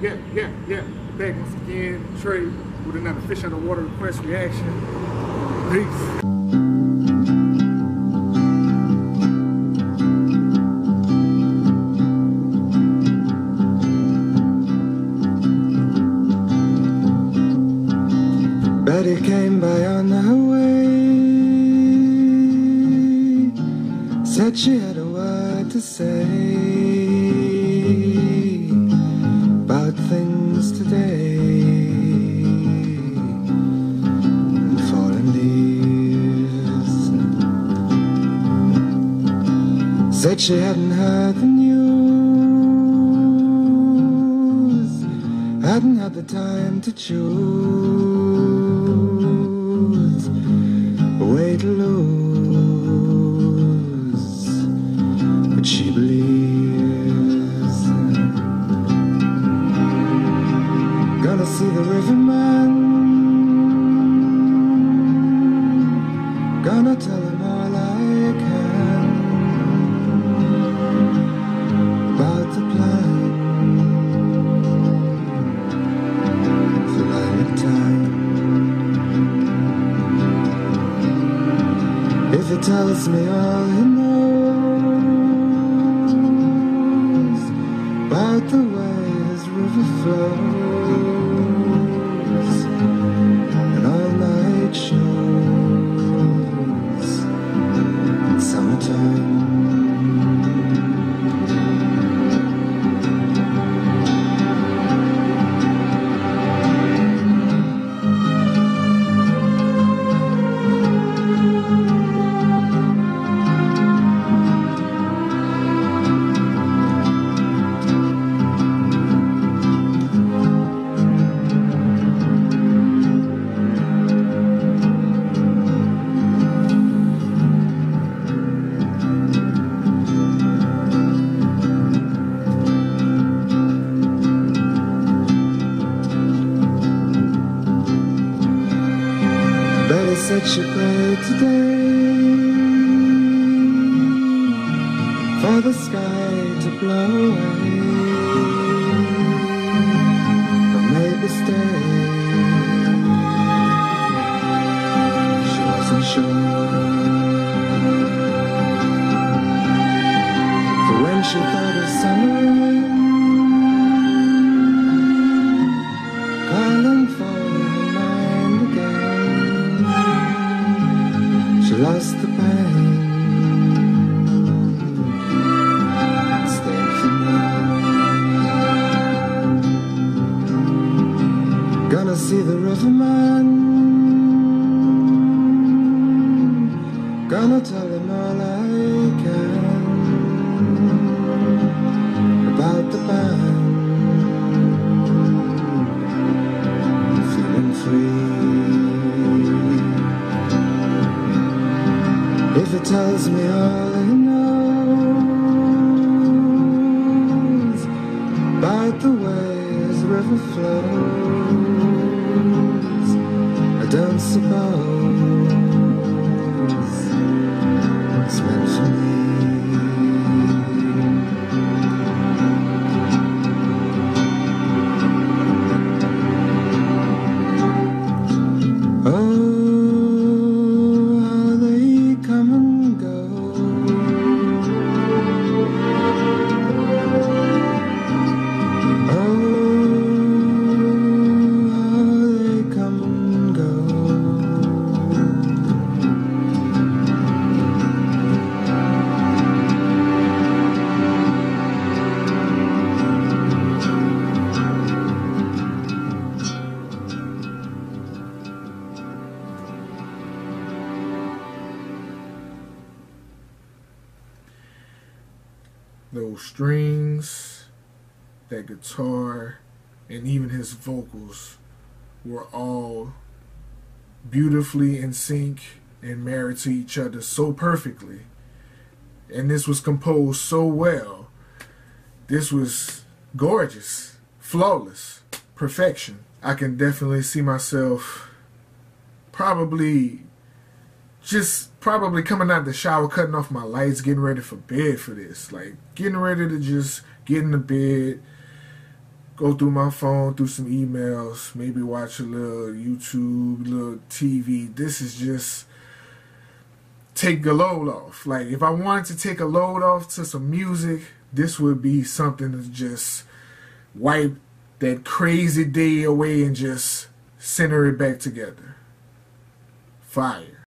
yeah, yeah, yeah. Back once again, Trey with another Fish Out of Water request reaction. Peace. Betty came by on her way. Said she had a word to say things today. Fallen leaves. Said she hadn't heard the news. Hadn't had the time to choose a way to lose. See the riverman. Gonna tell him all I can about the plan. for time. If he tells me all he knows about the way his river flows Said she prayed today for the sky to blow away, Lost the pain. Gonna see the riverman. Gonna tell If it tells me all he knows about the way his river flows, I don't suppose Those strings, that guitar, and even his vocals were all beautifully in sync and married to each other so perfectly. And this was composed so well. This was gorgeous, flawless, perfection. I can definitely see myself probably just probably coming out the shower, cutting off my lights, getting ready for bed for this. Like getting ready to just get in the bed, go through my phone, through some emails, maybe watch a little YouTube, little TV. This is just take a load off. Like if I wanted to take a load off to some music, this would be something to just wipe that crazy day away and just center it back together. Fire.